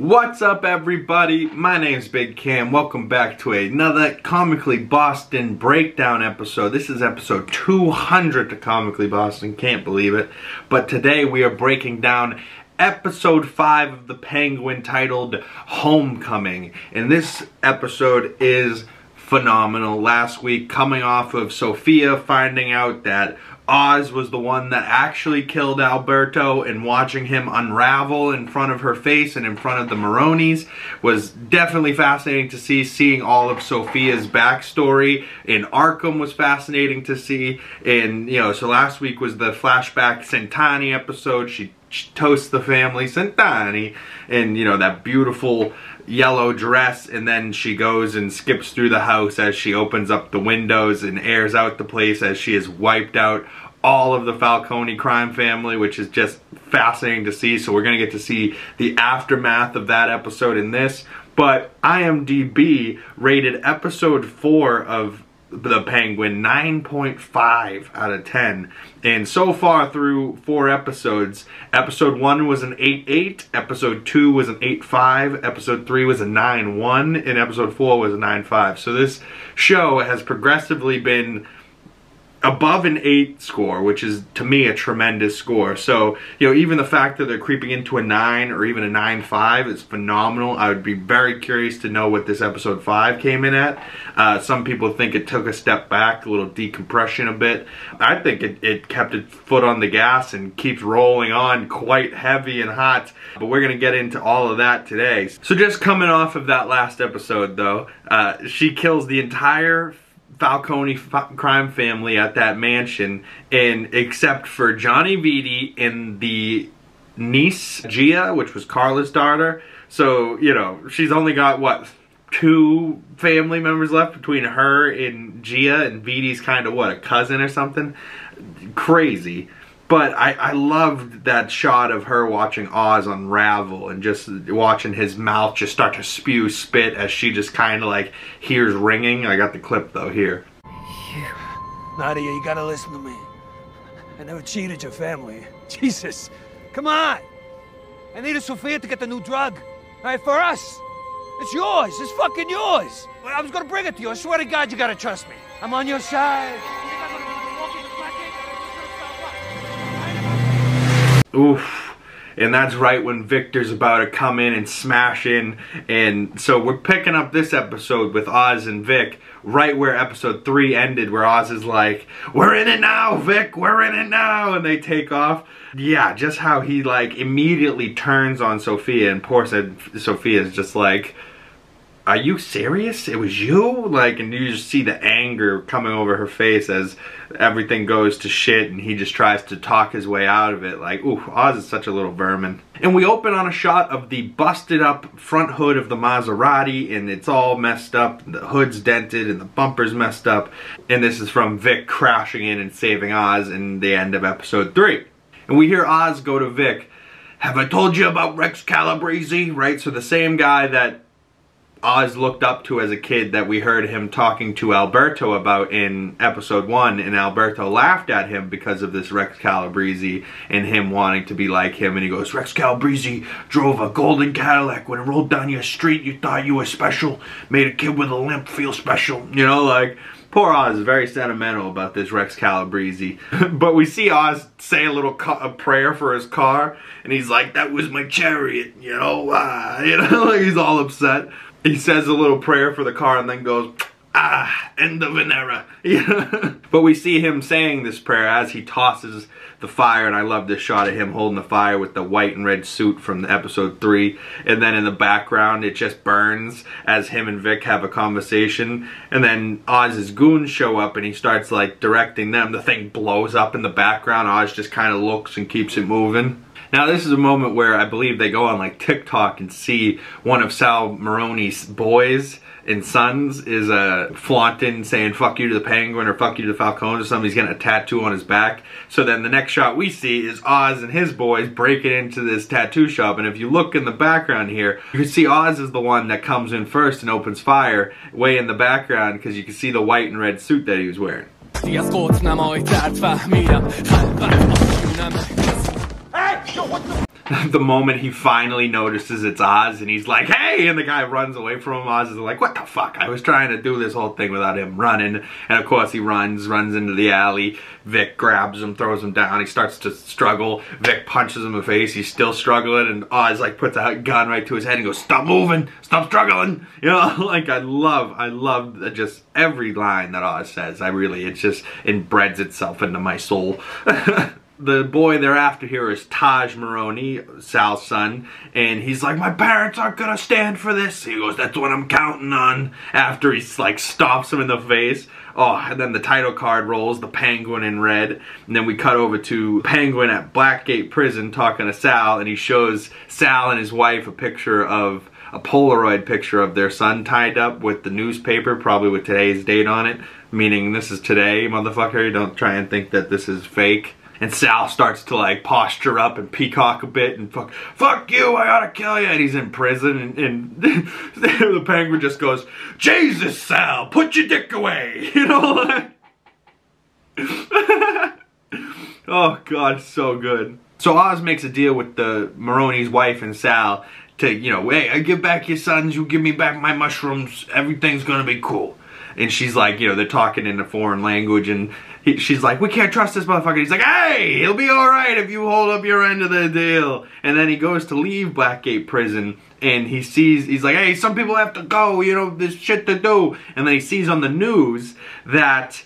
What's up everybody? My name's Bigg Cam. Welcome back to another Comically Boston breakdown episode. This is episode 200 to Comically Boston. Can't believe it. But today we are breaking down episode 5 of The Penguin titled Homecoming. And this episode is phenomenal. Last week coming off of Sophia finding out that Oz was the one that actually killed Alberto and watching him unravel in front of her face and in front of the Maronis was definitely fascinating to see. Seeing all of Sophia's backstory in Arkham was fascinating to see. And, you know, so last week was the flashback Cent'anni episode. She toasts the family Cent'anni and, you know, that beautiful yellow dress and then she goes and skips through the house as she opens up the windows and airs out the place as she has wiped out all of the Falcone crime family, which is just fascinating to see. So we're going to get to see the aftermath of that episode in this. But IMDb rated episode 4 of the Penguin 9.5 out of 10. And so far through four episodes, episode 1 was an 8.8, episode 2 was an 8.5, episode 3 was a 9.1, and episode 4 was a 9.5. So this show has progressively been above an 8 score, which is to me a tremendous score. So, you know, even the fact that they're creeping into a 9 or even a 9.5 is phenomenal. I would be very curious to know what this episode 5 came in at. Uh, some people think it took a step back, a little decompression a bit. I think it, it kept its foot on the gas and keeps rolling on quite heavy and hot. But we're going to get into all of that today. So just coming off of that last episode though, uh, she kills the entire Falcone crime family at that mansion, and except for Johnny Vitti and the niece Gia, which was Carla's daughter. So you know she's only got what two family members left between her and Gia, and Vitti's kind of what a cousin or something. Crazy. But I, I loved that shot of her watching Oz unravel and just watching his mouth just start to spew spit as she just kind of like hears ringing. I got the clip though here. You, Nadia, you gotta listen to me. I never cheated your family. Jesus, come on. I needed Sophia to get the new drug. All right, for us. It's yours. It's fucking yours. I was gonna bring it to you. I swear to God, you gotta trust me. I'm on your side. Oof. And that's right when Victor's about to come in and smash in. And so we're picking up this episode with Oz and Vic right where episode 3 ended where Oz is like, we're in it now, Vic, we're in it now. And they take off. Yeah, just how he like immediately turns on Sophia and poor Sophia is just like, are you serious? It was you? Like, and you just see the anger coming over her face as everything goes to shit and he just tries to talk his way out of it. Like, ooh, Oz is such a little vermin. And we open on a shot of the busted up front hood of the Maserati and it's all messed up. The hood's dented and the bumper's messed up. And this is from Vic crashing in and saving Oz in the end of episode 3. And we hear Oz go to Vic, have I told you about Rex Calabrese? Right, so the same guy that Oz looked up to as a kid that we heard him talking to Alberto about in episode one, and Alberto laughed at him because of this Rex Calabrese and him wanting to be like him. And he goes, Rex Calabrese drove a golden Cadillac. When it rolled down your street, you thought you were special. Made a kid with a limp feel special. You know, like, poor Oz is very sentimental about this Rex Calabrese. but we see Oz say a little a prayer for his car, and he's like, that was my chariot, you know, you know, he's all upset he says a little prayer for the car and then goes, ah, end of an era. but we see him saying this prayer as he tosses the fire, and I love this shot of him holding the fire with the white and red suit from the episode 3, and then in the background it just burns as him and Vic have a conversation, and then Oz's goons show up and he starts like directing them. The thing blows up in the background, Oz just kind of looks and keeps it moving. Now this is a moment where I believe they go on like TikTok and see one of Sal Maroni's boys and sons is uh, flaunting saying fuck you to the penguin or fuck you to the Falcon or something. He's getting a tattoo on his back. So then the next shot we see is Oz and his boys breaking into this tattoo shop. And if you look in the background here, you can see Oz is the one that comes in first and opens fire way in the background because you can see the white and red suit that he was wearing. the moment he finally notices it's Oz and he's like, hey, and the guy runs away from him, Oz is like, what the fuck? I was trying to do this whole thing without him running. And of course he runs, runs into the alley. Vic grabs him, throws him down. He starts to struggle. Vic punches him in the face. He's still struggling and Oz like puts a gun right to his head and goes, stop moving, stop struggling. You know, like I love, I love just every line that Oz says. I really, it just embeds itself into my soul. The boy they're after here is Taj Maroni, Sal's son, and he's like, my parents aren't gonna stand for this. He goes, that's what I'm counting on. After he like stomps him in the face. Oh, and then the title card rolls, the penguin in red. And then we cut over to Penguin at Blackgate Prison talking to Sal, and he shows Sal and his wife a picture of a Polaroid picture of their son tied up with the newspaper, probably with today's date on it, meaning this is today, motherfucker. You don't try and think that this is fake. And Sal starts to like posture up and peacock a bit and fuck, fuck you, I gotta kill you. And he's in prison and, and the penguin just goes, Jesus, Sal, put your dick away. You know? oh God, so good. So Oz makes a deal with the Maroni's wife and Sal to, you know, hey, I give back your sons, you give me back my mushrooms, everything's gonna be cool. And she's like, you know, they're talking in a foreign language and he, she's like, we can't trust this motherfucker. He's like, hey, he'll be all right if you hold up your end of the deal. And then he goes to leave Blackgate Prison and he sees, he's like, hey, some people have to go, you know, there's shit to do. And then he sees on the news that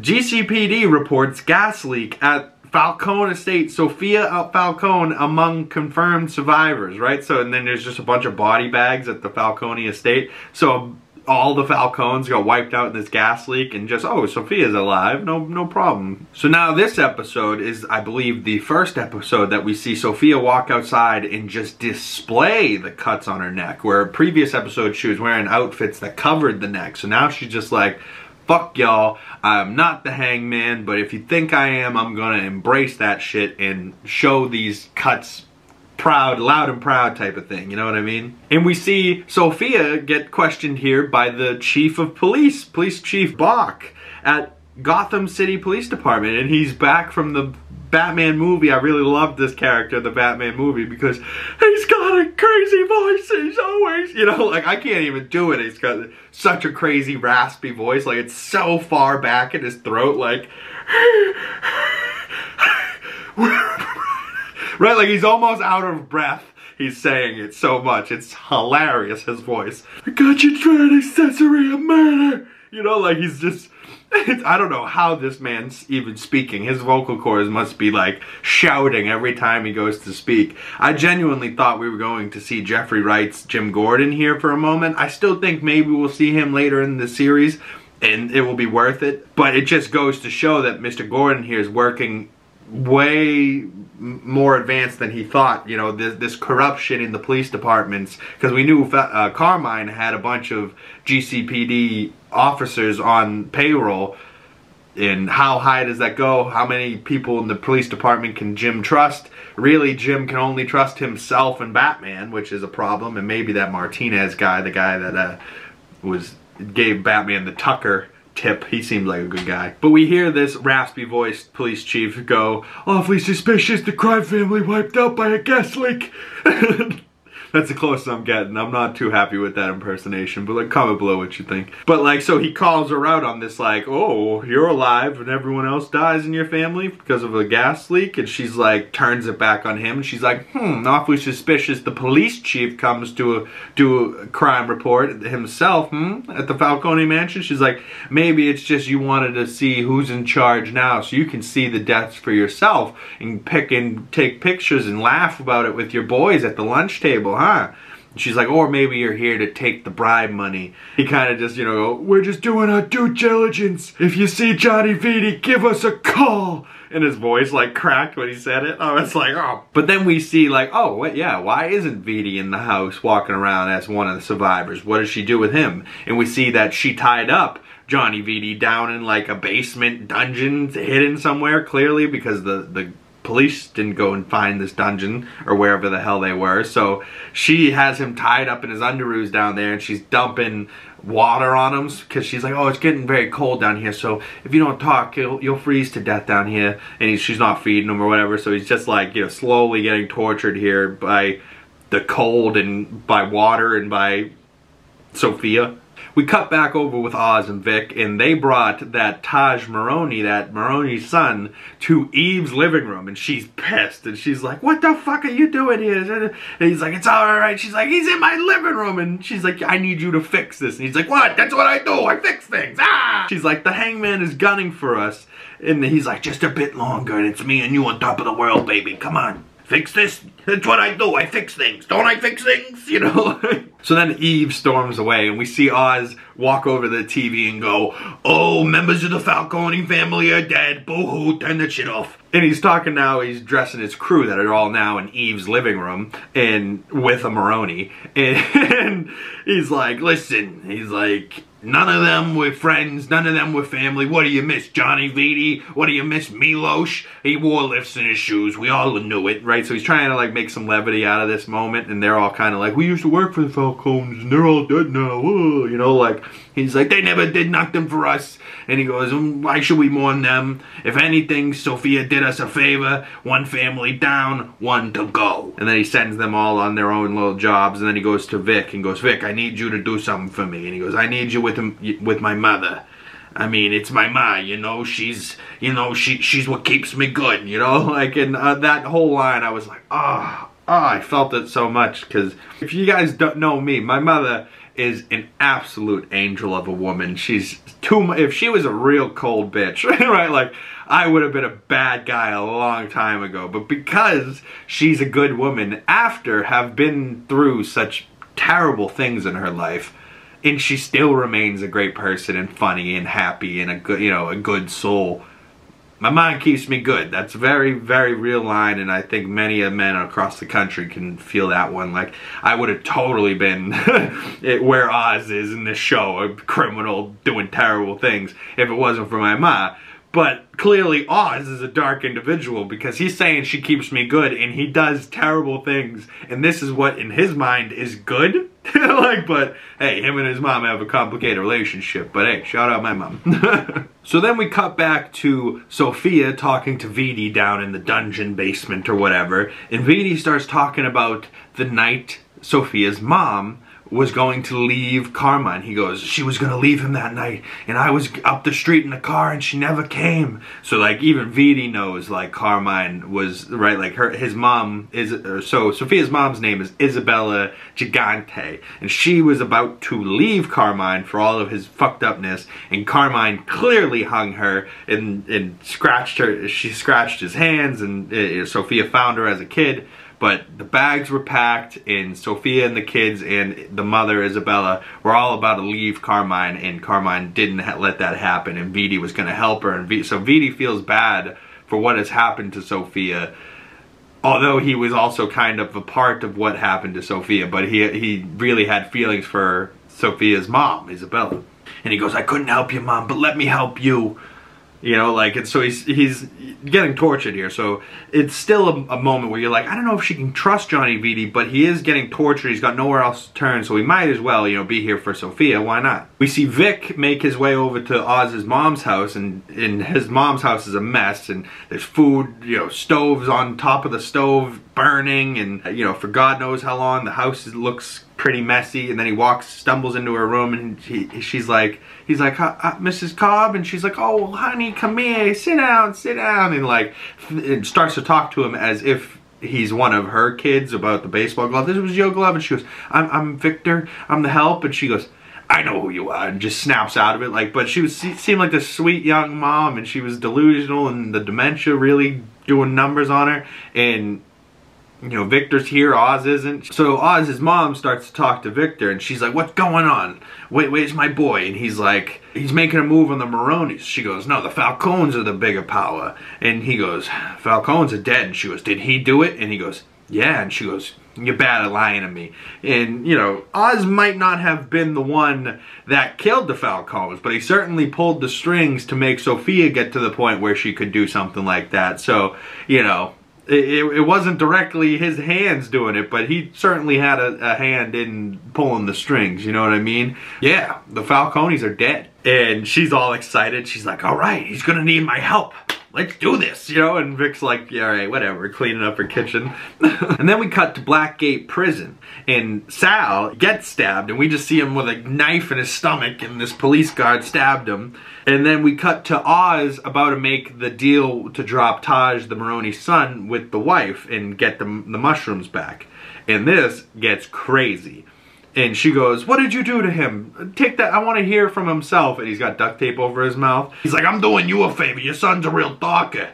GCPD reports gas leak at Falcone Estate, Sofia Falcone among confirmed survivors, right? So, and then there's just a bunch of body bags at the Falcone Estate. So all the Falcones got wiped out in this gas leak and just, oh, Sophia's alive, no, no problem. So now this episode is, I believe, the first episode that we see Sophia walk outside and just display the cuts on her neck, where previous episode she was wearing outfits that covered the neck. So now she's just like, fuck y'all, I'm not the hangman, but if you think I am, I'm gonna embrace that shit and show these cuts proud, loud and proud type of thing, you know what I mean? And we see Sofia get questioned here by the chief of police, police chief Bock at Gotham City Police Department and he's back from the Batman movie. I really loved this character, the Batman movie, because he's got a crazy voice. He's always, you know, like I can't even do it. He's got such a crazy raspy voice. Like it's so far back in his throat, like right? Like he's almost out of breath. He's saying it so much. It's hilarious, his voice. I got you trying accessory of murder. You know, like he's just, I don't know how this man's even speaking. His vocal cords must be like shouting every time he goes to speak. I genuinely thought we were going to see Jeffrey Wright's Jim Gordon here for a moment. I still think maybe we'll see him later in the series and it will be worth it. But it just goes to show that Mr. Gordon here is working way more advanced than he thought. You know, this, this corruption in the police departments, because we knew uh, Carmine had a bunch of GCPD officers on payroll. And how high does that go? How many people in the police department can Jim trust? Really, Jim can only trust himself and Batman, which is a problem. And maybe that Martinez guy, the guy that uh, was gave Batman the Tucker tip. He seemed like a good guy. But we hear this raspy voiced police chief go, awfully suspicious the crime family wiped out by a gas leak. That's the closest I'm getting. I'm not too happy with that impersonation, but like comment below what you think. But like, so he calls her out on this like, oh, you're alive and everyone else dies in your family because of a gas leak. And she's like, turns it back on him. And she's like, hmm, awfully suspicious. The police chief comes to a, do a crime report himself, hmm, at the Falcone mansion. She's like, maybe it's just you wanted to see who's in charge now so you can see the deaths for yourself and pick and take pictures and laugh about it with your boys at the lunch table, huh? She's like, or maybe you're here to take the bribe money. He kind of just, you know, we're just doing our due diligence. If you see Johnny Vitti, give us a call. And his voice like cracked when he said it. I was like, oh. But then we see like, oh, wait, yeah, why isn't Vitti in the house walking around as one of the survivors? What does she do with him? And we see that she tied up Johnny Vitti down in like a basement dungeon hidden somewhere clearly because the, the police didn't go and find this dungeon or wherever the hell they were. So she has him tied up in his underoos down there and she's dumping water on him because she's like, oh, it's getting very cold down here. So if you don't talk, you'll, you'll freeze to death down here. And he's, she's not feeding him or whatever. So he's just like, you know, slowly getting tortured here by the cold and by water and by Sofia we cut back over with Oz and Vic, and they brought that Taj Maroni, that Maroni's son, to Eve's living room, and she's pissed, and she's like, "What the fuck are you doing here?" And he's like, "It's all right." She's like, "He's in my living room," and she's like, "I need you to fix this." And he's like, "What? That's what I do. I fix things." Ah! She's like, "The Hangman is gunning for us," and he's like, "Just a bit longer, and it's me and you on top of the world, baby. Come on." Fix this? That's what I do. I fix things. Don't I fix things? You know? so then Eve storms away and we see Oz walk over to the TV and go, Oh, members of the Falcone family are dead. Boo-hoo, turn that shit off. And he's talking now, he's dressing his crew that are all now in Eve's living room and with a Maroni. And he's like, listen, he's like, None of them were friends. None of them were family. What do you miss, Johnny Vitti? What do you miss, Milos? He wore lifts in his shoes. We all knew it, right? So he's trying to like make some levity out of this moment, and they're all kind of like, we used to work for the Falcones, and they're all dead now. You know, like he's like, they never did nothing for us. And he goes, mm, why should we mourn them? If anything, Sofia did us a favor. One family down, one to go. And then he sends them all on their own little jobs, and then he goes to Vic and goes, Vic, I need you to do something for me. And he goes, I need you with with with my mother. I mean, it's my ma, you know, she's, you know, she she's what keeps me good, you know? Like, in uh, that whole line, I was like, ah, oh, oh, I felt it so much, because if you guys don't know me, my mother is an absolute angel of a woman. She's too if she was a real cold bitch, right? Like, I would have been a bad guy a long time ago, but because she's a good woman, after have been through such terrible things in her life, and she still remains a great person and funny and happy and a good, you know, a good soul. My mind keeps me good. That's a very, very real line, and I think many of men across the country can feel that one. Like, I would have totally been where Oz is in this show, a criminal doing terrible things, if it wasn't for my ma. But clearly Oz is a dark individual because he's saying she keeps me good and he does terrible things and this is what in his mind is good. like, but hey, him and his mom have a complicated relationship. But hey, shout out my mom. so then we cut back to Sofia talking to Vitti down in the dungeon basement or whatever. And Vitti starts talking about the night Sofia's mom was going to leave Carmine. He goes, she was going to leave him that night. And I was up the street in the car and she never came. So like even Vitti knows like Carmine was, right, like her, his mom is, so Sophia's mom's name is Isabella Gigante. And she was about to leave Carmine for all of his fucked upness. And Carmine clearly hung her and, and scratched her, she scratched his hands and uh, Sofia found her as a kid. But the bags were packed, and Sofia and the kids and the mother, Isabella, were all about to leave Carmine, and Carmine didn't let that happen, and Vitti was going to help her. And v so Vitti feels bad for what has happened to Sofia, although he was also kind of a part of what happened to Sofia, but he, he really had feelings for Sofia's mom, Isabella. And he goes, I couldn't help you, mom, but let me help you. You know, like, and so he's he's getting tortured here. So it's still a, a, moment where you're like, I don't know if she can trust Johnny Vitti, but he is getting tortured. He's got nowhere else to turn, so he might as well, you know, be here for Sophia. Why not? We see Vic make his way over to Oz's mom's house, and, and his mom's house is a mess, and there's food, you know, stoves on top of the stove burning, and, you know, for God knows how long, the house looks pretty messy and then he walks stumbles into her room and he, she's like he's like Mrs. Cobb and she's like oh honey come here sit down sit down and like and starts to talk to him as if he's one of her kids about the baseball glove this was your glove and she goes I'm, I'm Victor I'm the help and she goes I know who you are and just snaps out of it like but she was she seemed like this sweet young mom and she was delusional and the dementia really doing numbers on her and you know, Victor's here, Oz isn't. So Oz's mom starts to talk to Victor and she's like, what's going on? Wait, where's my boy? And he's like, he's making a move on the Maronis. She goes, no, the Falcones are the bigger power. And he goes, Falcones are dead. And she goes, did he do it? And he goes, yeah. And she goes, you're bad at lying to me. And, you know, Oz might not have been the one that killed the Falcones, but he certainly pulled the strings to make Sophia get to the point where she could do something like that. So, you know, it, it wasn't directly his hands doing it, but he certainly had a, a hand in pulling the strings, you know what I mean? Yeah, the Falcones are dead. And she's all excited. She's like, all right, he's gonna need my help let's do this, you know? And Vic's like, yeah, all right, whatever, cleaning up her kitchen. and then we cut to Blackgate Prison, and Sal gets stabbed, and we just see him with a knife in his stomach, and this police guard stabbed him. And then we cut to Oz about to make the deal to drop Taj, the Maroni's son, with the wife and get the, the mushrooms back. And this gets crazy. And she goes, what did you do to him? Take that, I want to hear from himself. And he's got duct tape over his mouth. He's like, I'm doing you a favor. Your son's a real talker.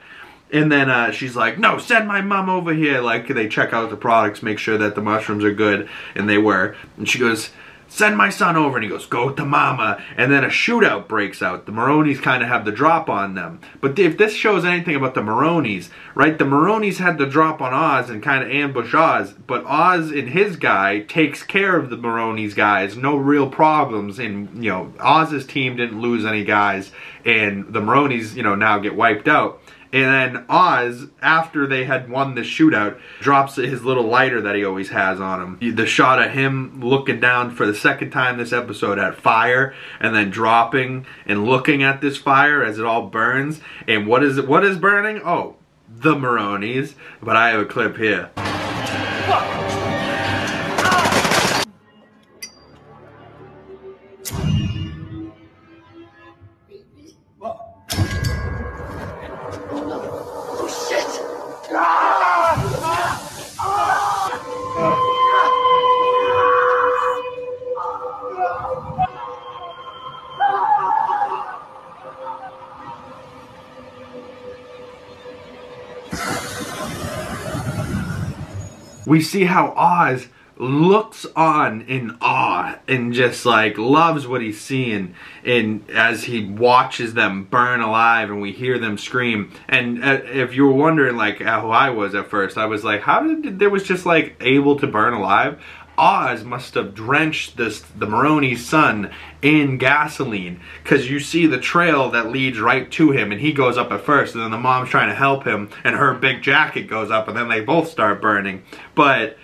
And then uh, she's like, no, send my mom over here. Like, they check out the products, make sure that the mushrooms are good. And they were. And she goes, send my son over. And he goes, go to mama. And then a shootout breaks out. The Maronis kind of have the drop on them. But if this shows anything about the Maronis, right, the Maronis had the drop on Oz and kind of ambush Oz. But Oz and his guy takes care of the Maronis guys. No real problems. And, you know, Oz's team didn't lose any guys. And the Maronis, you know, now get wiped out. And then Oz, after they had won the shootout, drops his little lighter that he always has on him. The shot of him looking down for the second time this episode at fire, and then dropping and looking at this fire as it all burns. And what is it? What is burning? Oh, the Maronis. But I have a clip here. We see how Oz looks on in awe and just like loves what he's seeing. And as he watches them burn alive and we hear them scream. And uh, if you were wondering like how I was at first I was like how did there was just like able to burn alive Oz must have drenched this the Maroni's son in gasoline because you see the trail that leads right to him and he goes up at first and then the mom's trying to help him and her big jacket goes up and then they both start burning. But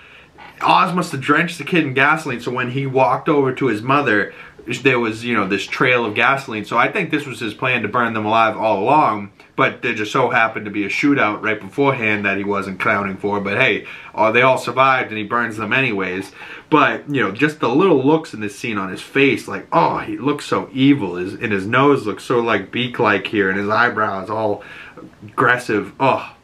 Oz must have drenched the kid in gasoline so when he walked over to his mother there was you know this trail of gasoline so I think this was his plan to burn them alive all along but there just so happened to be a shootout right beforehand that he wasn't counting for. But hey, uh, they all survived and he burns them anyways. But, you know, just the little looks in this scene on his face, like, oh, he looks so evil. His, and his nose looks so, like, beak-like here, and his eyebrows all aggressive. Oh,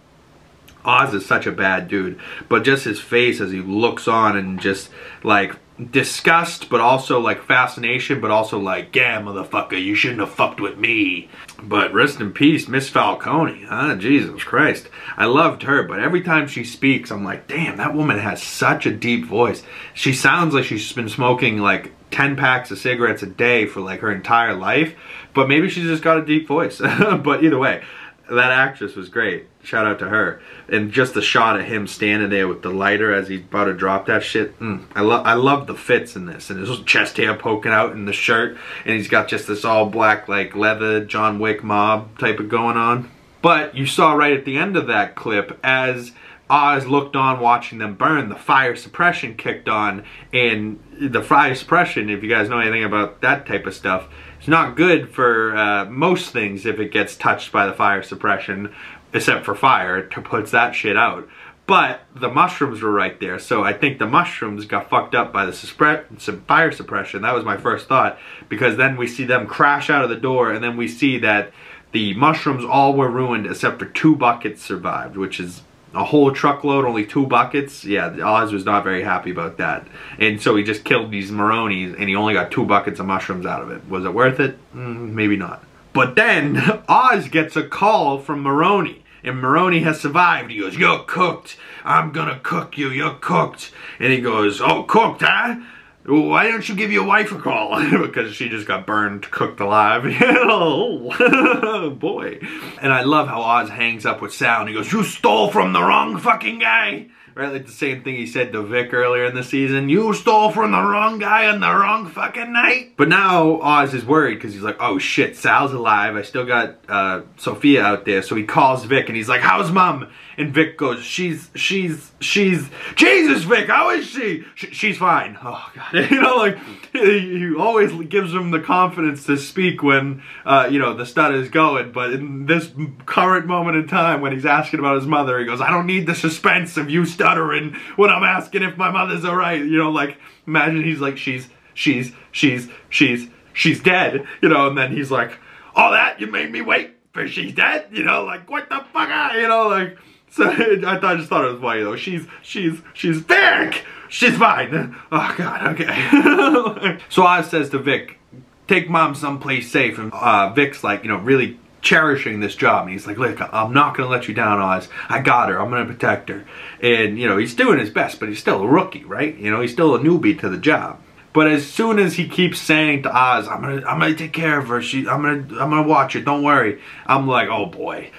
Oz is such a bad dude. But just his face as he looks on and just, like, disgust, but also like fascination, but also like, yeah, motherfucker, you shouldn't have fucked with me. But rest in peace, Miss Falcone. Huh? Jesus Christ. I loved her, but every time she speaks, I'm like, damn, that woman has such a deep voice. She sounds like she's been smoking like 10 packs of cigarettes a day for like her entire life, but maybe she's just got a deep voice. but either way, that actress was great. Shout out to her. And just the shot of him standing there with the lighter as he's about to drop that shit. Mm, I love I love the fits in this. And his chest hair poking out in the shirt. And he's got just this all black like leather John Wick mob type of going on. But you saw right at the end of that clip as Oz looked on watching them burn, the fire suppression kicked on. And the fire suppression, if you guys know anything about that type of stuff, it's not good for uh, most things if it gets touched by the fire suppression, except for fire. It puts that shit out. But the mushrooms were right there, so I think the mushrooms got fucked up by the fire suppression. That was my first thought, because then we see them crash out of the door, and then we see that the mushrooms all were ruined except for two buckets survived, which is a whole truckload, only two buckets. Yeah, Oz was not very happy about that. And so he just killed these Maronis and he only got two buckets of mushrooms out of it. Was it worth it? Mm, maybe not. But then Oz gets a call from Maroni. And Maroni has survived. He goes, you're cooked. I'm gonna cook you. You're cooked. And he goes, oh, cooked, huh? Why don't you give your wife a call? because she just got burned, cooked alive. oh, boy. And I love how Oz hangs up with Sal and he goes, you stole from the wrong fucking guy. right? Like the same thing he said to Vic earlier in the season. You stole from the wrong guy on the wrong fucking night. But now Oz is worried because he's like, oh shit, Sal's alive. I still got uh, Sophia out there. So he calls Vic and he's like, how's mom? And Vic goes, she's, she's, she's, Jesus, Vic, how is she? Sh she's fine. Oh, God. You know, like, he always gives him the confidence to speak when, uh, you know, the stud is going. But in this current moment in time, when he's asking about his mother, he goes, I don't need the suspense of you stuttering when I'm asking if my mother's all right. You know, like, imagine he's like, she's, she's, she's, she's, she's dead. You know, and then he's like, all that, you made me wait for she's dead? You know, like, what the fuck? You know, like, so I, I just thought it was funny though. She's she's she's Vic. She's fine. Oh God. Okay. so Oz says to Vic, "Take mom someplace safe." And uh, Vic's like, you know, really cherishing this job. And he's like, look, I'm not going to let you down, Oz. I got her. I'm going to protect her. And, you know, he's doing his best, but he's still a rookie, right? You know, he's still a newbie to the job. But as soon as he keeps saying to Oz, I'm gonna, I'm gonna take care of her. She, I'm gonna, I'm gonna watch her. Don't worry. I'm like, oh boy,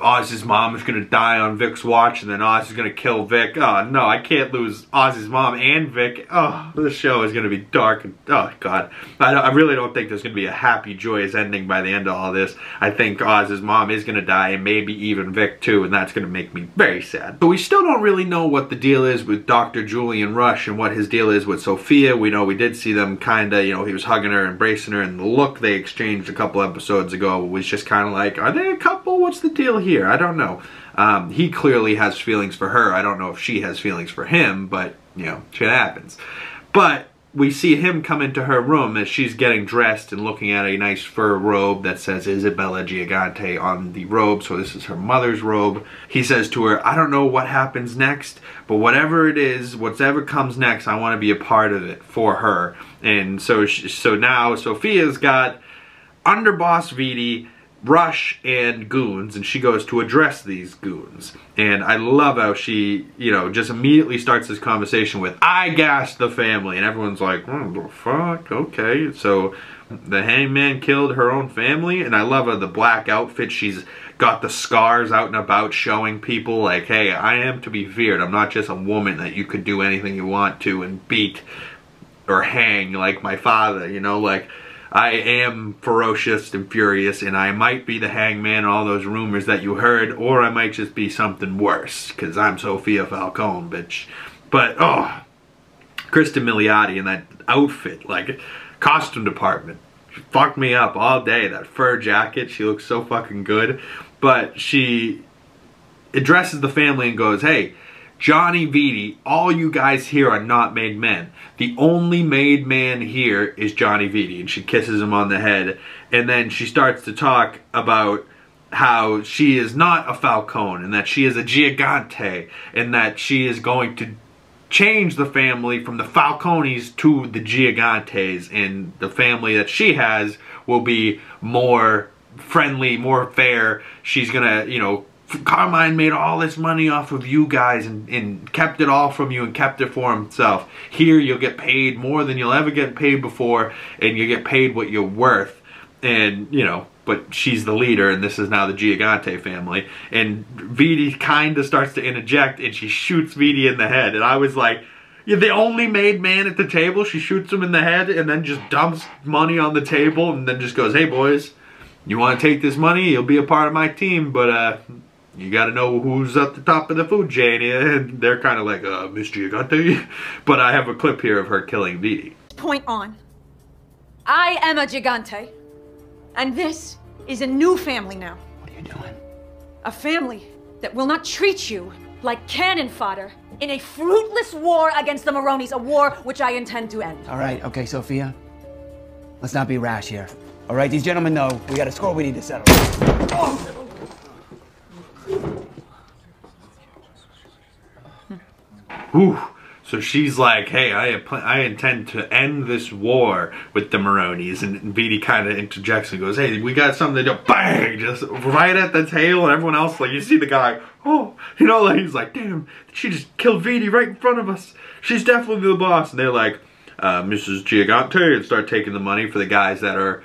Oz's mom is gonna die on Vic's watch, and then Oz is gonna kill Vic. Oh no, I can't lose Oz's mom and Vic. Oh, this show is gonna be dark. And, oh god, I, I really don't think there's gonna be a happy, joyous ending by the end of all this. I think Oz's mom is gonna die, and maybe even Vic too, and that's gonna make me very sad. But we still don't really know what the deal is with Dr. Julian Rush and what his deal is with Sophia. We know we did see them kinda, you know, he was hugging her, embracing her, and the look they exchanged a couple episodes ago was just kind of like, are they a couple? What's the deal? Deal here? I don't know. Um, he clearly has feelings for her. I don't know if she has feelings for him, but, you know, shit happens. But we see him come into her room as she's getting dressed and looking at a nice fur robe that says Isabella Gigante on the robe. So this is her mother's robe. He says to her, I don't know what happens next, but whatever it is, whatever comes next, I want to be a part of it for her. And so, she, so now Sophia's got underboss Vitti Rush and goons, and she goes to address these goons. And I love how she, you know, just immediately starts this conversation with, I gassed the family. And everyone's like, hmm, the fuck? Okay. So the hangman killed her own family. And I love her, the black outfit. She's got the scars out and about showing people like, hey, I am to be feared. I'm not just a woman that you could do anything you want to and beat or hang like my father, you know, like I am ferocious and furious, and I might be the hangman all those rumors that you heard, or I might just be something worse, because I'm Sophia Falcone, bitch. But, oh, Cristin Milioti in that outfit, like, costume department, she fucked me up all day. That fur jacket, she looks so fucking good. But she addresses the family and goes, hey, Johnny Vitti, all you guys here are not made men. The only made man here is Johnny Vitti. And she kisses him on the head. And then she starts to talk about how she is not a Falcone and that she is a Gigante and that she is going to change the family from the Falcones to the Gigantes and the family that she has will be more friendly, more fair. She's gonna, you know, Carmine made all this money off of you guys and, and kept it all from you and kept it for himself. Here you'll get paid more than you'll ever get paid before and you get paid what you're worth. And, you know, but she's the leader and this is now the Gigante family. And Vitti kind of starts to interject and she shoots Vitti in the head. And I was like, you're the only made man at the table. She shoots him in the head and then just dumps money on the table and then just goes, hey boys, you want to take this money? You'll be a part of my team, but uh, you got to know who's at the top of the food chain. And they're kind of like, uh, Miss Gigante. But I have a clip here of her killing Vitti. Point on. I am a Gigante. And this is a new family now. What are you doing? A family that will not treat you like cannon fodder in a fruitless war against the Maronis, a war which I intend to end. All right, okay, Sophia. Let's not be rash here. All right, these gentlemen know we got a score we need to settle. Oh. Ooh. So she's like, hey, I, I intend to end this war with the Maronis. And Vitti kind of interjects and goes, hey, we got something to do. Bang! Just right at the tail. And everyone else, like, you see the guy, oh, you know, like, he's like, damn, she just killed Vitti right in front of us. She's definitely the boss. And they're like, uh, Mrs. Gigante, and start taking the money for the guys that are,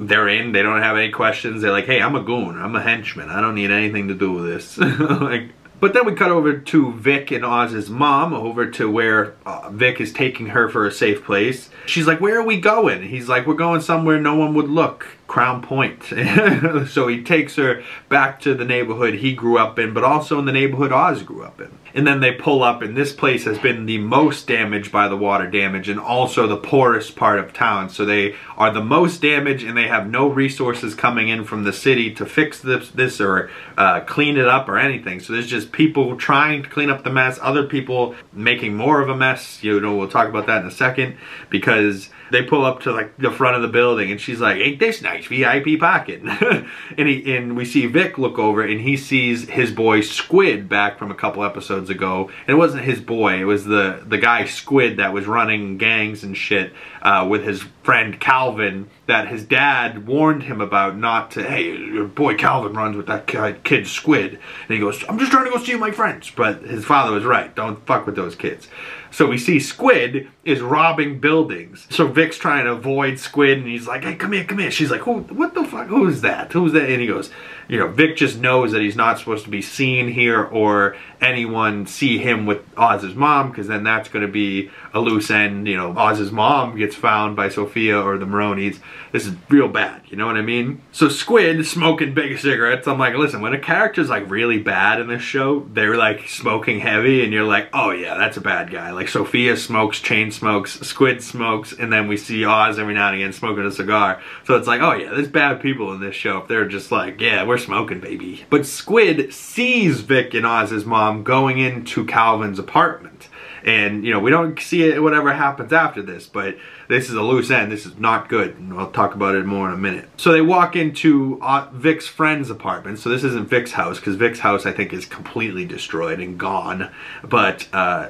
they're in. They don't have any questions. They're like, hey, I'm a goon. I'm a henchman. I don't need anything to do with this. like, But then we cut over to Vic and Oz's mom, over to where uh, Vic is taking her for a safe place. She's like, where are we going? He's like, we're going somewhere no one would look. Crown Point. so he takes her back to the neighborhood he grew up in, but also in the neighborhood Oz grew up in. And then they pull up, and this place has been the most damaged by the water damage and also the poorest part of town. So they are the most damaged, and they have no resources coming in from the city to fix this, this or uh, clean it up or anything. So there's just people trying to clean up the mess, other people making more of a mess. You know, we'll talk about that in a second because they pull up to like the front of the building and she's like, ain't this nice VIP pocket? and he and we see Vic look over and he sees his boy Squid back from a couple episodes ago. And it wasn't his boy, it was the, the guy Squid that was running gangs and shit uh, with his friend Calvin that his dad warned him about not to, hey, your boy Calvin runs with that kid Squid. And he goes, I'm just trying to go see my friends. But his father was right, don't fuck with those kids. So we see Squid is robbing buildings. So Vic's trying to avoid Squid and he's like, hey, come here, come here. She's like, Who, what the fuck, who's that? Who's that? And he goes, you know, Vic just knows that he's not supposed to be seen here or anyone see him with Oz's mom because then that's going to be a loose end. You know, Oz's mom gets found by Sophia or the Maronis. This is real bad, you know what I mean? So Squid smoking big cigarettes. I'm like, listen, when a character's like really bad in this show, they're like smoking heavy and you're like, oh yeah, that's a bad guy. Like Sophia smokes, chain smokes, Squid smokes, and then we see Oz every now and again smoking a cigar. So it's like, oh yeah, there's bad people in this show. If they're just like, yeah, we're smoking, baby. But Squid sees Vic and Oz's mom going into Calvin's apartment. And, you know, we don't see it, whatever happens after this, but this is a loose end. This is not good. And I'll talk about it more in a minute. So they walk into uh, Vic's friend's apartment. So this isn't Vic's house, because Vic's house, I think, is completely destroyed and gone. But, uh,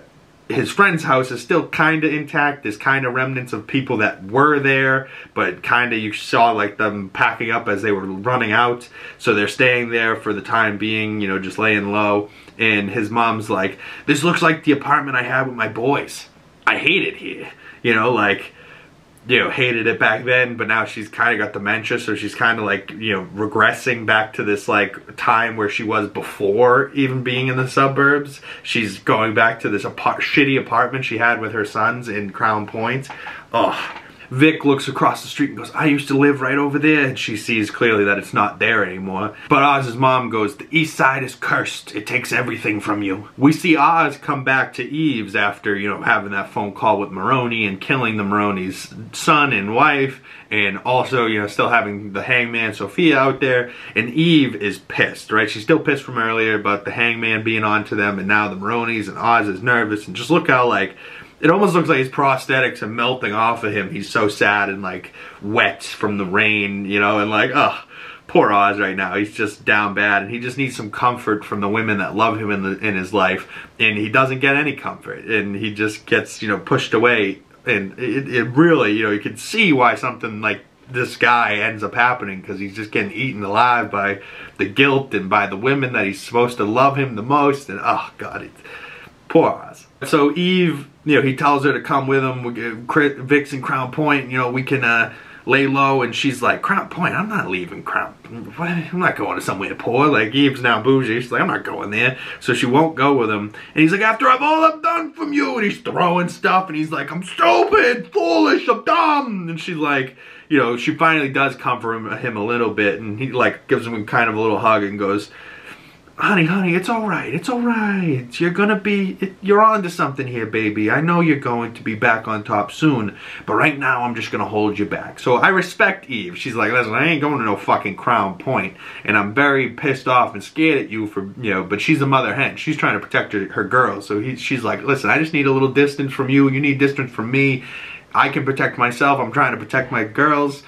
his friend's house is still kind of intact. There's kind of remnants of people that were there, but kind of you saw like them packing up as they were running out. So they're staying there for the time being, you know, just laying low. And his mom's like, this looks like the apartment I had with my boys. I hate it here. You know, like, you know, hated it back then, but now she's kind of got dementia, so she's kind of like, you know, regressing back to this like time where she was before even being in the suburbs. She's going back to this apart shitty apartment she had with her sons in Crown Point. Oh, Vic looks across the street and goes, I used to live right over there. And she sees clearly that it's not there anymore. But Oz's mom goes, the east side is cursed. It takes everything from you. We see Oz come back to Eve's after, you know, having that phone call with Maroni and killing the Maroni's son and wife. And also, you know, still having the hangman Sophia out there. And Eve is pissed, right? She's still pissed from earlier about the hangman being on to them. And now the Maroni's and Oz is nervous. And just look how, like, it almost looks like his prosthetics are melting off of him. He's so sad and like wet from the rain, you know, and like, oh, poor Oz right now. He's just down bad and he just needs some comfort from the women that love him in the in his life and he doesn't get any comfort and he just gets, you know, pushed away and it, it really, you know, you can see why something like this guy ends up happening because he's just getting eaten alive by the guilt and by the women that he's supposed to love him the most and oh god, it's poor Oz. So Eve, you know, he tells her to come with him. Vic's in Crown Point, you know, we can uh, lay low. And she's like, Crown Point? I'm not leaving Crown. I'm not going to somewhere poor. Like Eve's now bougie. She's like, I'm not going there. So she won't go with him. And he's like, after I've all I've done from you, and he's throwing stuff, and he's like, I'm stupid, foolish, I'm dumb. And she's like, you know, she finally does comfort him, him a little bit, and he like gives him kind of a little hug and goes honey, honey, it's all right. It's all right. You're gonna be, you're on to something here, baby. I know you're going to be back on top soon, but right now I'm just gonna hold you back. So I respect Eve. She's like, listen, I ain't going to no fucking Crown Point, and I'm very pissed off and scared at you for, you know, but she's a mother hen. She's trying to protect her, her girls. So he, she's like, listen, I just need a little distance from you. You need distance from me. I can protect myself. I'm trying to protect my girls.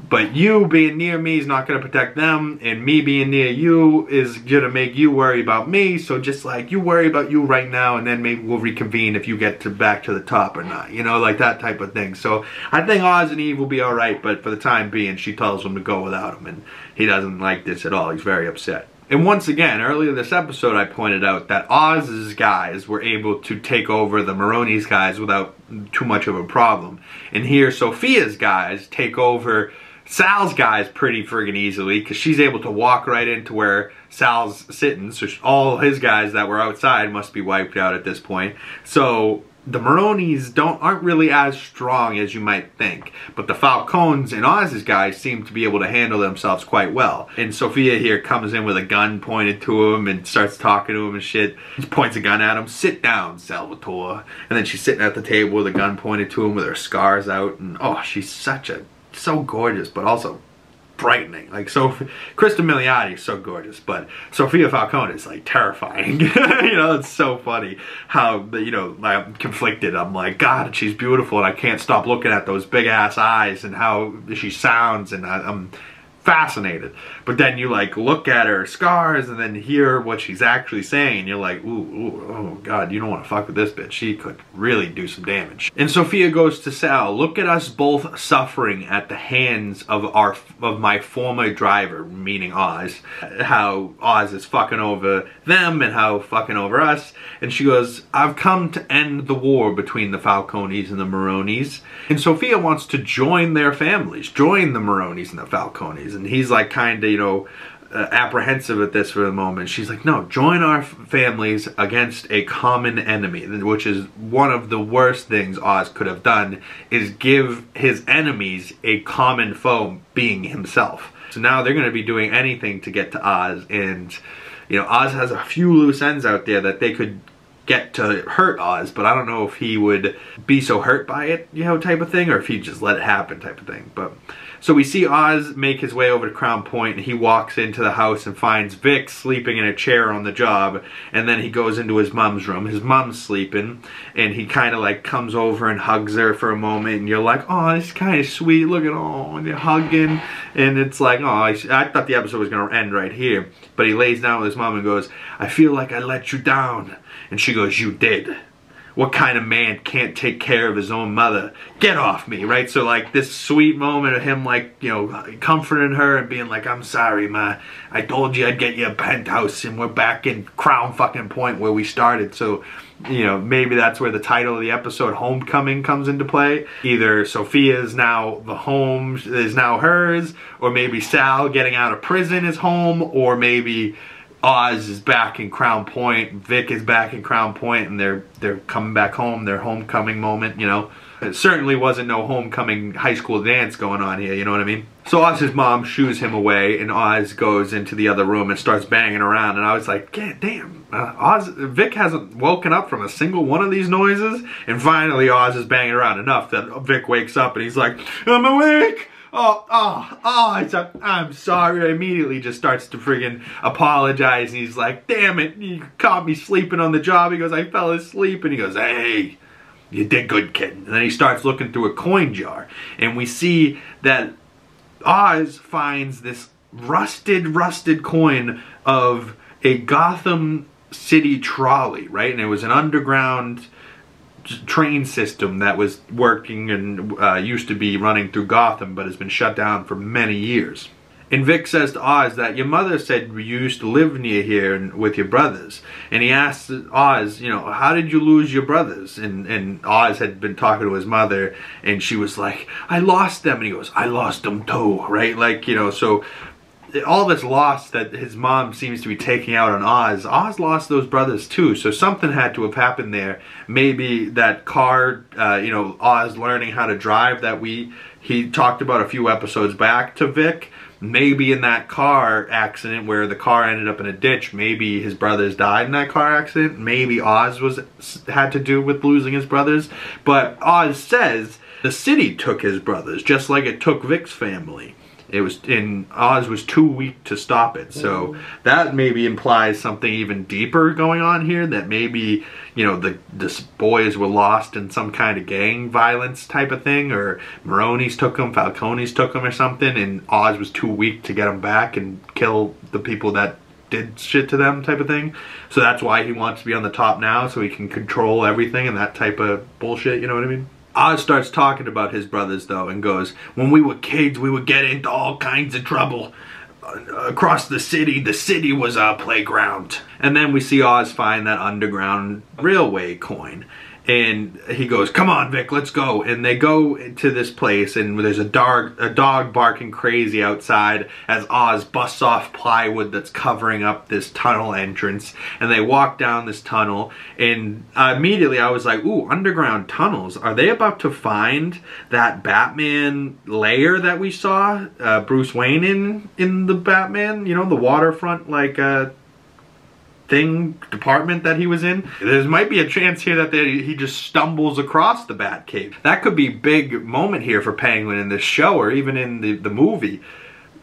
But you being near me is not going to protect them, and me being near you is going to make you worry about me. So just like you worry about you right now, and then maybe we'll reconvene if you get to back to the top or not. You know, like that type of thing. So I think Oz and Eve will be all right, but for the time being, she tells him to go without him, and he doesn't like this at all. He's very upset. And once again, earlier this episode, I pointed out that Oz's guys were able to take over the Maroni's guys without too much of a problem. And here, Sophia's guys take over Sal's guys pretty friggin' easily because she's able to walk right into where Sal's sitting, so all his guys that were outside must be wiped out at this point. So the Maronis don't aren't really as strong as you might think, but the Falcones and Oz's guys seem to be able to handle themselves quite well. And Sophia here comes in with a gun pointed to him and starts talking to him and shit. He points a gun at him. Sit down, Salvatore. And then she's sitting at the table with a gun pointed to him with her scars out. And oh, she's such a so gorgeous, but also brightening. Like so, Krista is so gorgeous, but Sofia Falcone is like terrifying. you know, it's so funny how you know I'm conflicted. I'm like, God, she's beautiful, and I can't stop looking at those big ass eyes and how she sounds, and I, I'm fascinated. But then you like look at her scars and then hear what she's actually saying. You're like, ooh, ooh, oh god, you don't want to fuck with this bitch. She could really do some damage. And Sofia goes to Sal, look at us both suffering at the hands of our of my former driver, meaning Oz. How Oz is fucking over them and how fucking over us. And she goes, I've come to end the war between the Falcones and the Maronis. And Sofia wants to join their families, join the Maronis and the Falcones and he's like kind of you know uh, apprehensive at this for the moment. She's like, no, join our families against a common enemy, which is one of the worst things Oz could have done, is give his enemies a common foe, being himself. So now they're going to be doing anything to get to Oz, and, you know, Oz has a few loose ends out there that they could get to hurt Oz, but I don't know if he would be so hurt by it, you know, type of thing, or if he'd just let it happen type of thing. But so we see Oz make his way over to Crown Point and he walks into the house and finds Vic sleeping in a chair on the job and then he goes into his mom's room. His mom's sleeping and he kind of like comes over and hugs her for a moment and you're like, oh, is kind of sweet. Look at, oh, and they're hugging and it's like, oh, I, I thought the episode was going to end right here. But he lays down with his mom and goes, I feel like I let you down. And she goes, you did what kind of man can't take care of his own mother? Get off me, right? So like this sweet moment of him like, you know, comforting her and being like, I'm sorry, ma. I told you I'd get you a penthouse and we're back in Crown fucking Point where we started. So, you know, maybe that's where the title of the episode, Homecoming, comes into play. Either Sofia is now the home is now hers, or maybe Sal getting out of prison is home, or maybe Oz is back in Crown Point, Vic is back in Crown Point, and they're they're coming back home. Their homecoming moment, you know. It certainly wasn't no homecoming high school dance going on here. You know what I mean? So Oz's mom shoos him away, and Oz goes into the other room and starts banging around. And I was like, God damn, uh, Oz, Vic hasn't woken up from a single one of these noises. And finally, Oz is banging around enough that Vic wakes up and he's like, I'm awake oh, oh, oh, I'm sorry. Immediately just starts to friggin' apologize. And he's like, damn it, you caught me sleeping on the job. He goes, I fell asleep. And he goes, hey, you did good, kid. And then he starts looking through a coin jar. And we see that Oz finds this rusted, rusted coin of a Gotham City trolley, right? And it was an underground train system that was working and uh, used to be running through Gotham but has been shut down for many years. And Vic says to Oz that your mother said you used to live near here and, with your brothers. And he asks Oz, you know, how did you lose your brothers? And, and Oz had been talking to his mother and she was like, I lost them. And he goes, I lost them too, right? Like, you know, so all this loss that his mom seems to be taking out on Oz, Oz lost those brothers too. So something had to have happened there. Maybe that car, uh, you know, Oz learning how to drive that we he talked about a few episodes back to Vic. Maybe in that car accident where the car ended up in a ditch, maybe his brothers died in that car accident. Maybe Oz was had to do with losing his brothers. But Oz says the city took his brothers, just like it took Vic's family. It was in Oz was too weak to stop it. So mm. that maybe implies something even deeper going on here. That maybe you know the the boys were lost in some kind of gang violence type of thing, or Maronis took them, Falcones took them, or something, and Oz was too weak to get them back and kill the people that did shit to them type of thing. So that's why he wants to be on the top now, so he can control everything and that type of bullshit. You know what I mean? Oz starts talking about his brothers though and goes, when we were kids, we would get into all kinds of trouble. Across the city, the city was our playground. And then we see Oz find that underground railway coin. And he goes, "Come on, Vic, let's go." And they go to this place, and there's a dog, a dog barking crazy outside as Oz busts off plywood that's covering up this tunnel entrance. And they walk down this tunnel, and uh, immediately I was like, "Ooh, underground tunnels! Are they about to find that Batman layer that we saw uh, Bruce Wayne in in the Batman? You know, the waterfront like." Uh, thing department that he was in. There might be a chance here that they, he just stumbles across the Batcave. That could be big moment here for Penguin in this show or even in the, the movie.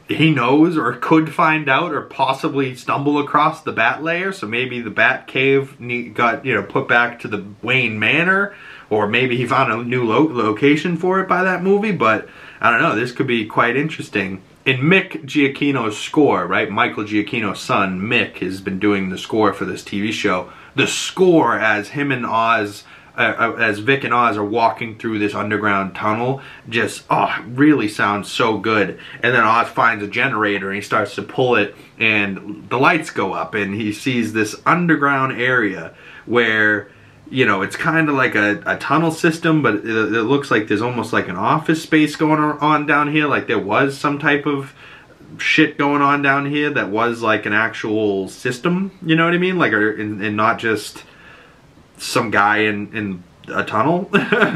He knows or could find out or possibly stumble across the Bat Lair, so maybe the Bat Cave got you know put back to the Wayne Manor, or maybe he found a new lo location for it by that movie. But I don't know. This could be quite interesting in Mick Giacchino's score, right? Michael Giacchino's son, Mick, has been doing the score for this TV show. The score as him and Oz, uh, uh, as Vic and Oz are walking through this underground tunnel, just, oh, really sounds so good. And then Oz finds a generator and he starts to pull it and the lights go up and he sees this underground area where you know, it's kind of like a, a tunnel system, but it, it, looks like there's almost like an office space going on down here. Like there was some type of shit going on down here that was like an actual system. You know what I mean? Like, and, and not just some guy in, in a tunnel.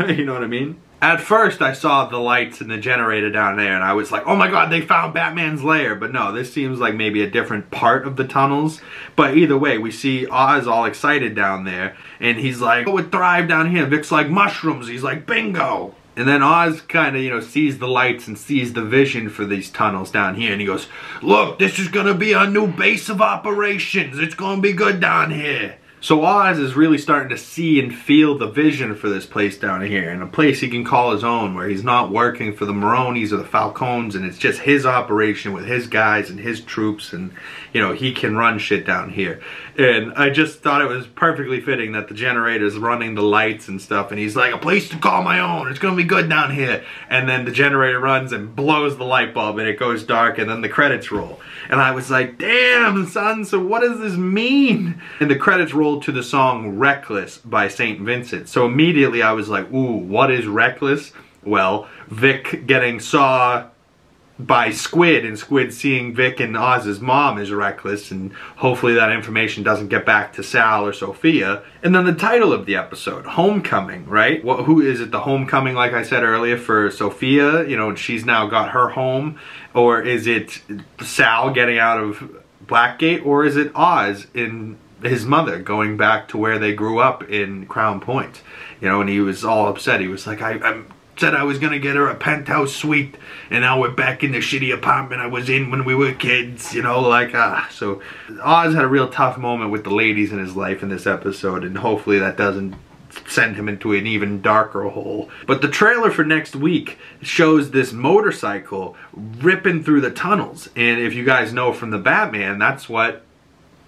you know what I mean? At first, I saw the lights and the generator down there, and I was like, oh my god, they found Batman's lair. But no, this seems like maybe a different part of the tunnels. But either way, we see Oz all excited down there, and he's like, oh, it thrive down here. Vic's like, mushrooms. He's like, bingo. And then Oz kind of, you know, sees the lights and sees the vision for these tunnels down here. And he goes, look, this is going to be our new base of operations. It's going to be good down here. So Oz is really starting to see and feel the vision for this place down here and a place he can call his own where he's not working for the Maronis or the Falcones and it's just his operation with his guys and his troops and you know he can run shit down here. And I just thought it was perfectly fitting that the generator's running the lights and stuff and he's like a place to call my own. It's gonna be good down here. And then the generator runs and blows the light bulb and it goes dark and then the credits roll. And I was like, damn son, so what does this mean? And the credits roll to the song Reckless by St. Vincent. So immediately I was like, ooh, what is Reckless? Well, Vic getting saw by Squid and Squid seeing Vic and Oz's mom is reckless and hopefully that information doesn't get back to Sal or Sofia. And then the title of the episode, Homecoming, right? What, who is it the homecoming like I said earlier for Sofia, you know, she's now got her home or is it Sal getting out of Blackgate or is it Oz in his mother going back to where they grew up in Crown Point. You know, and he was all upset. He was like, I, I said I was going to get her a penthouse suite, and now we're back in the shitty apartment I was in when we were kids, you know, like, ah. So Oz had a real tough moment with the ladies in his life in this episode, and hopefully that doesn't send him into an even darker hole. But the trailer for next week shows this motorcycle ripping through the tunnels. And if you guys know from the Batman, that's what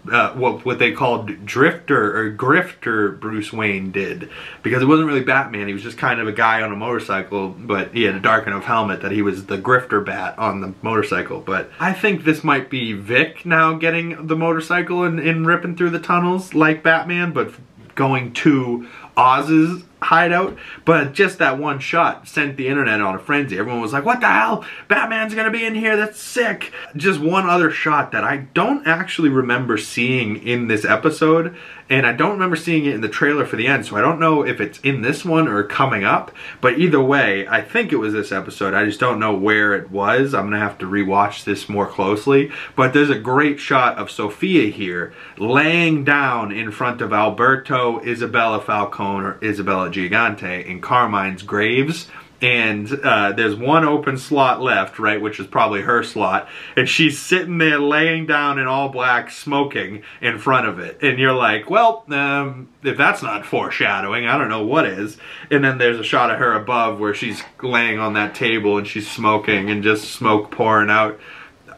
uh, what what they called drifter or grifter Bruce Wayne did because it wasn't really Batman. He was just kind of a guy on a motorcycle, but he had a dark enough helmet that he was the grifter bat on the motorcycle. But I think this might be Vic now getting the motorcycle and, and ripping through the tunnels like Batman, but going to Oz's hideout, but just that one shot sent the internet on a frenzy. Everyone was like, what the hell? Batman's gonna be in here, that's sick. Just one other shot that I don't actually remember seeing in this episode, and I don't remember seeing it in the trailer for the end, so I don't know if it's in this one or coming up, but either way, I think it was this episode. I just don't know where it was. I'm gonna have to rewatch this more closely, but there's a great shot of Sofia here laying down in front of Alberto, Isabella Falcone, or Isabella Gigante in Carmine's graves and uh, there's one open slot left, right, which is probably her slot, and she's sitting there laying down in all black, smoking in front of it, and you're like, well, um, if that's not foreshadowing, I don't know what is. And then there's a shot of her above where she's laying on that table and she's smoking and just smoke pouring out.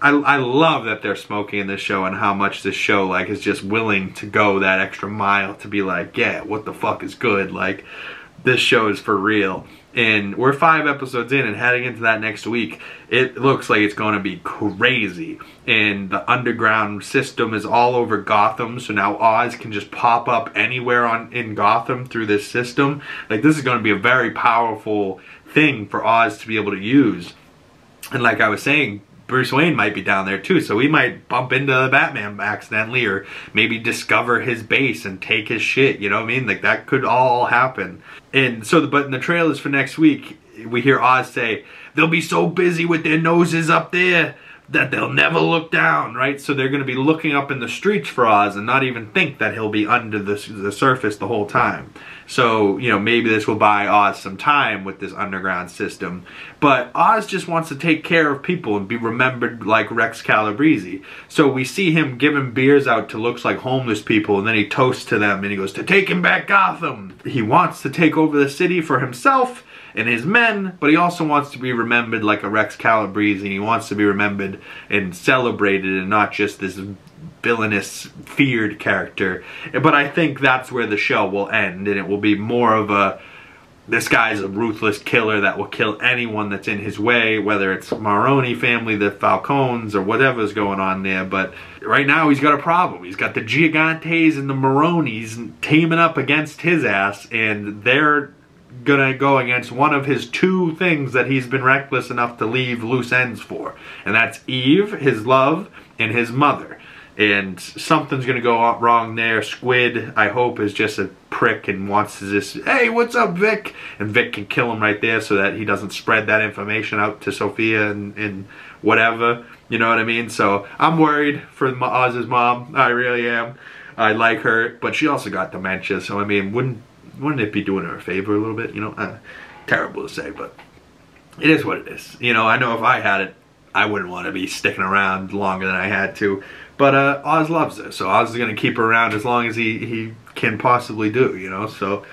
I, I love that they're smoking in this show and how much this show like is just willing to go that extra mile to be like, yeah, what the fuck is good? Like, this show is for real. And we're five episodes in and heading into that next week, it looks like it's going to be crazy. And the underground system is all over Gotham, so now Oz can just pop up anywhere on in Gotham through this system. Like this is going to be a very powerful thing for Oz to be able to use. And like I was saying, Bruce Wayne might be down there too, so we might bump into the Batman accidentally or maybe discover his base and take his shit, you know what I mean? Like that could all happen. And so, but in the trailers for next week, we hear Oz say, they'll be so busy with their noses up there that they'll never look down, right? So they're going to be looking up in the streets for Oz and not even think that he'll be under the, the surface the whole time. So, you know, maybe this will buy Oz some time with this underground system. But Oz just wants to take care of people and be remembered like Rex Calabrese. So we see him giving beers out to looks like homeless people and then he toasts to them and he goes, to taking back Gotham. He wants to take over the city for himself and his men, but he also wants to be remembered like a Rex Calabrese. And he wants to be remembered and celebrated and not just this villainous, feared character. But I think that's where the show will end, and it will be more of a this guy's a ruthless killer that will kill anyone that's in his way, whether it's Maroni family, the Falcones, or whatever's going on there. But right now he's got a problem. He's got the Gigantes and the Maronis teaming up against his ass, and they're gonna go against one of his two things that he's been reckless enough to leave loose ends for. And that's Eve, his love, and his mother and something's gonna go wrong there. Squid, I hope, is just a prick and wants to just, hey, what's up, Vic? And Vic can kill him right there so that he doesn't spread that information out to Sofia and, and whatever. You know what I mean? So I'm worried for Oz's mom. I really am. I like her, but she also got dementia. So I mean, wouldn't wouldn't it be doing her a favor a little bit? You know, uh, terrible to say, but it is what it is. You know, I know if I had it, I wouldn't want to be sticking around longer than I had to. But uh, Oz loves her, so Oz is going to keep her around as long as he, he can possibly do, you know? So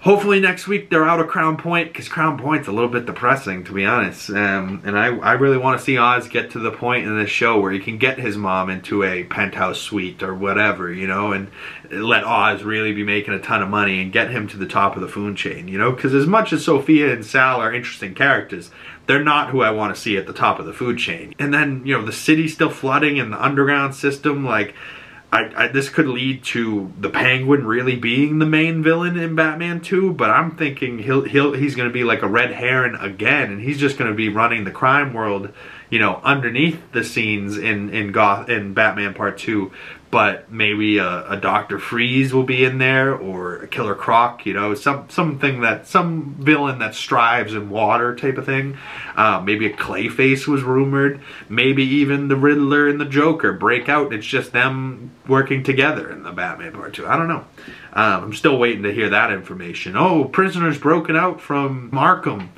hopefully next week they're out of Crown Point, because Crown Point's a little bit depressing, to be honest. Um, and I, I really want to see Oz get to the point in this show where he can get his mom into a penthouse suite or whatever, you know, and let Oz really be making a ton of money and get him to the top of the food chain, you know? Because as much as Sofia and Sal are interesting characters, they're not who I want to see at the top of the food chain. And then, you know, the city's still flooding and the underground system, like, I, I, this could lead to the Penguin really being the main villain in Batman 2, but I'm thinking he'll he'll he's going to be like a red heron again, and he's just going to be running the crime world, you know, underneath the scenes in in Goth in Batman Part 2 but maybe a, a, Doctor Freeze will be in there, or a Killer Croc, you know, some something that some villain that strives in water type of thing. Uh, maybe a Clayface was rumored. Maybe even the Riddler and the Joker break out. It's just them working together in the Batman Part Two. I don't know. Um, I'm still waiting to hear that information. Oh, prisoners broken out from Arkham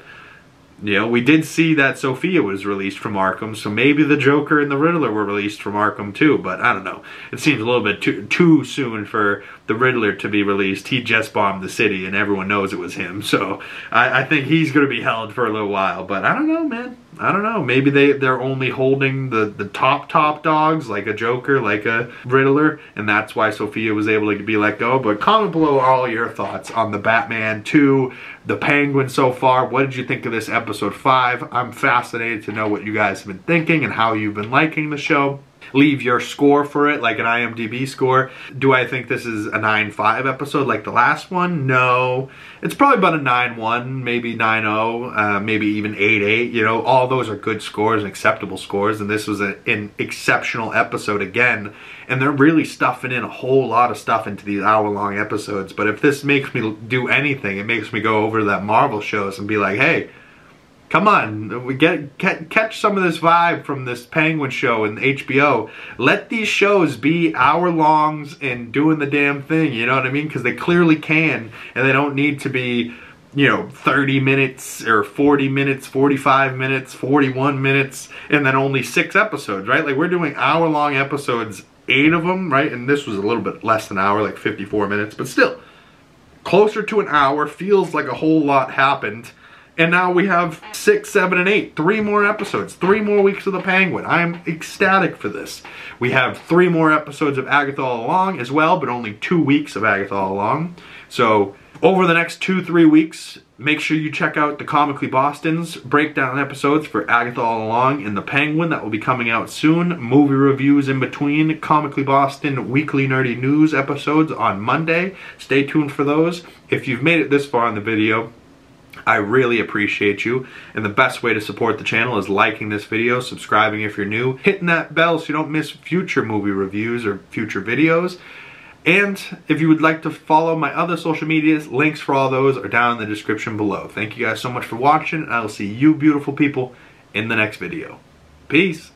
you know, we did see that Sofia was released from Arkham, so maybe the Joker and the Riddler were released from Arkham too, but I don't know. It seems a little bit too, too soon for the Riddler to be released. He just bombed the city and everyone knows it was him, so I, I think he's going to be held for a little while, but I don't know, man. I don't know. Maybe they, they're only holding the, the top, top dogs, like a Joker, like a Riddler, and that's why Sofia was able to be let go. But comment below all your thoughts on the Batman 2, the Penguin so far. What did you think of this episode 5? I'm fascinated to know what you guys have been thinking and how you've been liking the show leave your score for it, like an IMDb score. Do I think this is a 9.5 episode like the last one? No. It's probably about a 9.1, maybe 9.0, uh, maybe even 8.8. You know, all those are good scores and acceptable scores, and this was a, an exceptional episode again. And they're really stuffing in a whole lot of stuff into these hour-long episodes. But if this makes me do anything, it makes me go over to that Marvel shows and be like, hey, Come on, we get, catch some of this vibe from this Penguin show and HBO. Let these shows be hour longs and doing the damn thing, you know what I mean? Because they clearly can, and they don't need to be, you know, 30 minutes or 40 minutes, 45 minutes, 41 minutes, and then only six episodes, right? Like we're doing hour long episodes, eight of them, right? And this was a little bit less than an hour, like 54 minutes, but still closer to an hour, feels like a whole lot happened and now we have six, seven, and eight. Three more episodes. Three more weeks of The Penguin. I am ecstatic for this. We have three more episodes of Agatha All Along as well, but only two weeks of Agatha All Along. So over the next two, three weeks, make sure you check out the Comically Boston's breakdown episodes for Agatha All Along and The Penguin that will be coming out soon. Movie reviews in between. Comically Boston weekly nerdy news episodes on Monday. Stay tuned for those. If you've made it this far in the video, I really appreciate you. And the best way to support the channel is liking this video, subscribing if you're new, hitting that bell so you don't miss future movie reviews or future videos. And if you would like to follow my other social medias, links for all those are down in the description below. Thank you guys so much for watching, and I will see you beautiful people in the next video. Peace.